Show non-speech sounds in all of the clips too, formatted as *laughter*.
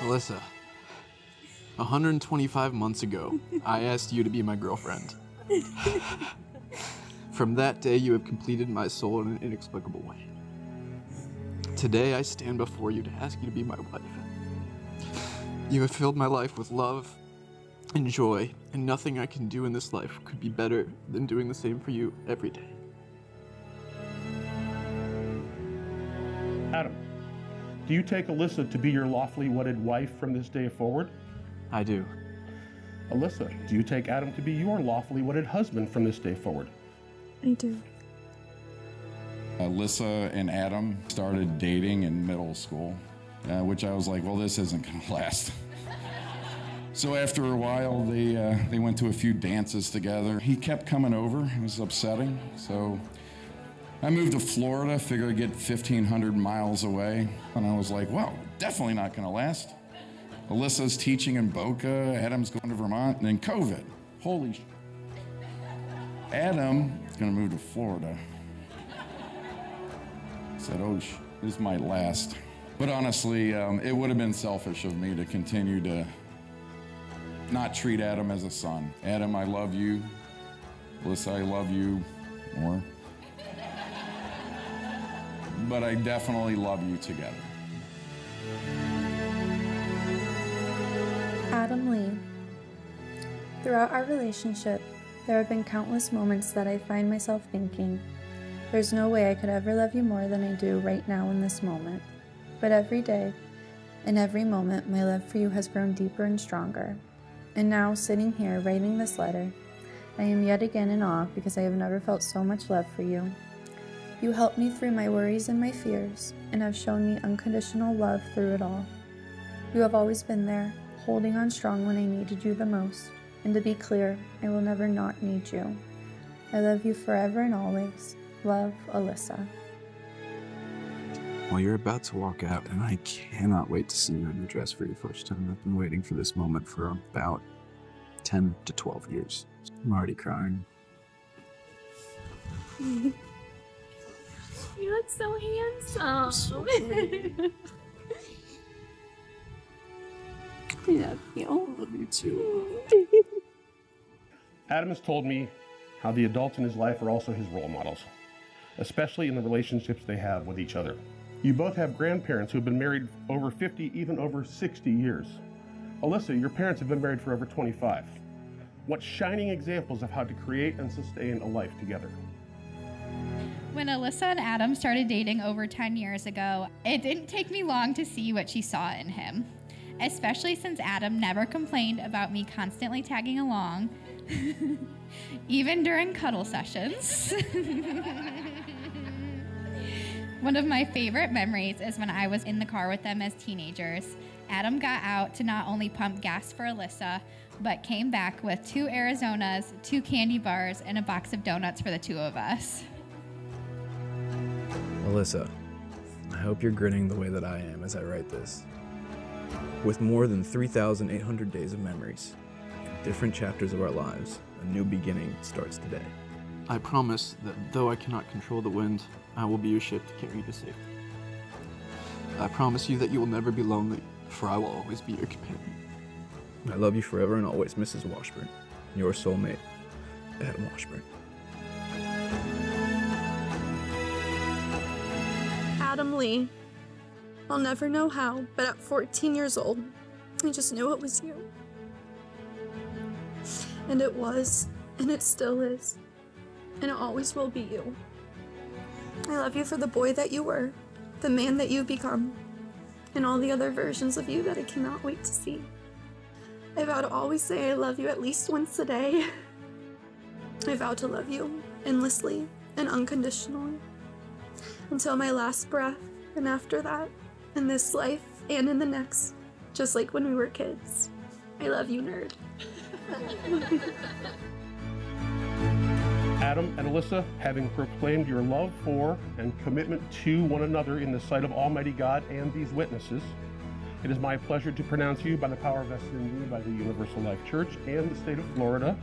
Alissa, 125 months ago, I asked you to be my girlfriend. *laughs* From that day, you have completed my soul in an inexplicable way. Today, I stand before you to ask you to be my wife. You have filled my life with love and joy, and nothing I can do in this life could be better than doing the same for you every day. Adam, do you take Alissa to be your lawfully wedded wife from this day forward? I do. Alissa, do you take Adam to be your lawfully wedded husband from this day forward? I do. Alissa and Adam started dating in middle school, uh, which I was like, well, this isn't going *laughs* to last. so after a while, they, uh, they went to a few dances together. He kept coming over. It was upsetting. So I moved to Florida, figured I'd get 1,500 miles away. And I was like, well, definitely not going to last. Alissa's teaching in Boca, Adam's going to Vermont, and then COVID. Holy sh- Adam is going to move to Florida. Said, oh, sh- this might last. But honestly, um, it would have been selfish of me to continue to not treat Adam as a son. Adam, I love you. Alissa, I love you more. But I definitely love you together. Adam Lee. Throughout our relationship, there have been countless moments that I find myself thinking, there's no way I could ever love you more than I do right now in this moment. But every day, in every moment, my love for you has grown deeper and stronger. And now, sitting here writing this letter, I am yet again in awe because I have never felt so much love for you. You helped me through my worries and my fears, and have shown me unconditional love through it all. You have always been there, holding on strong when I needed you the most. And to be clear, I will never not need you. I love you forever and always. Love, Alissa. Well, you're about to walk out, and I cannot wait to see you in your dress for your first time. I've been waiting for this moment for about 10 to 12 years. I'm already crying. *laughs* You look so handsome. I love you. Love you too. *laughs* Adam has told me how the adults in his life are also his role models, especially in the relationships they have with each other. You both have grandparents who have been married over 50, even over 60 years. Alissa, your parents have been married for over 25. What shining examples of how to create and sustain a life together. When Alissa and Adam started dating over 10 years ago, it didn't take me long to see what she saw in him. Especially since Adam never complained about me constantly tagging along, *laughs* even during cuddle sessions. *laughs* One of my favorite memories is when I was in the car with them as teenagers. Adam got out to not only pump gas for Alissa, but came back with two Arizonas, two candy bars, and a box of donuts for the two of us. Alissa, I hope you're grinning the way that I am as I write this. With more than 3,800 days of memories, and different chapters of our lives, a new beginning starts today. I promise that though I cannot control the wind, I will be your ship to carry you to safety. I promise you that you will never be lonely, for I will always be your companion. I love you forever and always, Mrs. Washburn. Your soulmate, Adam Washburn. Adam Lee. I'll never know how, but at 14 years old, I just knew it was you. And it was, and it still is, and it always will be you. I love you for the boy that you were, the man that you've become, and all the other versions of you that I cannot wait to see. I vow to always say I love you at least once a day. *laughs* I vow to love you endlessly and unconditionally until my last breath, and after that, in this life and in the next, just like when we were kids. I love you, nerd. *laughs* Adam and Alissa, having proclaimed your love for and commitment to one another in the sight of Almighty God and these witnesses, it is my pleasure to pronounce you by the power vested in me by the Universal Life Church and the state of Florida,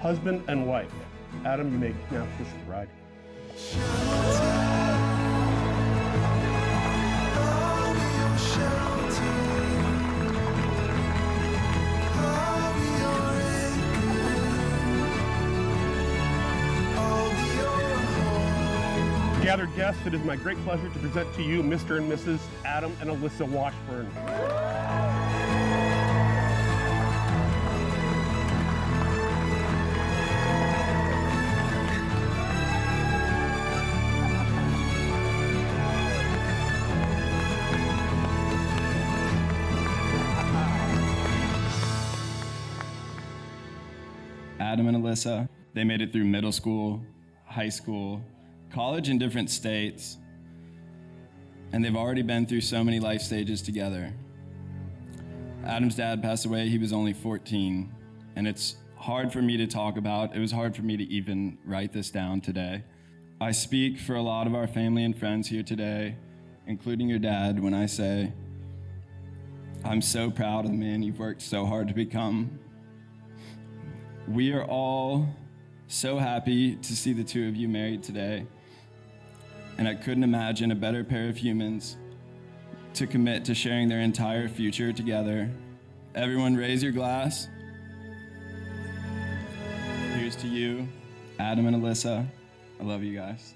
husband and wife. Adam, you may now kiss the bride. Gathered guests, it is my great pleasure to present to you Mr. and Mrs. Adam and Alissa Washburn. Adam and Alissa, they made it through middle school, high school, college in different states, and they've already been through so many life stages together. Adam's dad passed away, he was only 14, and it's hard for me to talk about. It was hard for me to even write this down today. I speak for a lot of our family and friends here today, including your dad, when I say, I'm so proud of the man you've worked so hard to become. We are all so happy to see the two of you married today. And I couldn't imagine a better pair of humans to commit to sharing their entire future together. Everyone, raise your glass. Here's to you, Adam and Alissa. I love you guys.